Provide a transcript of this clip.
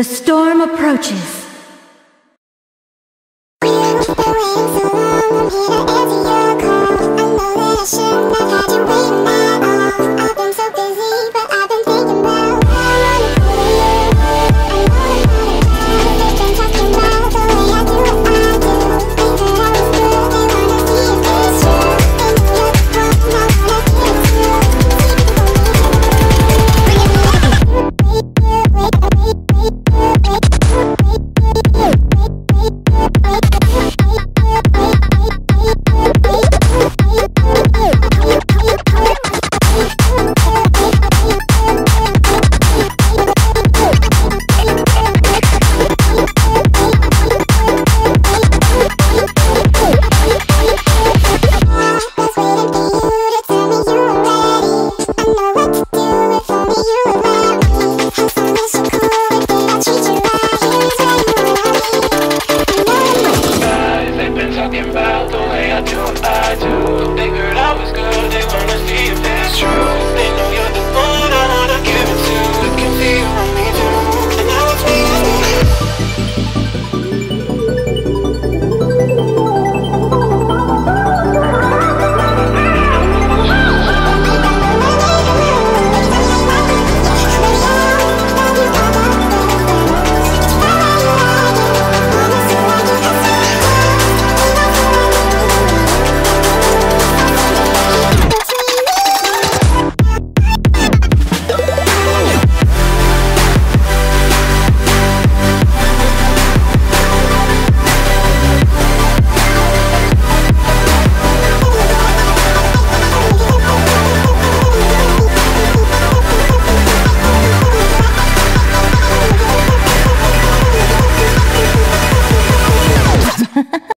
The storm approaches.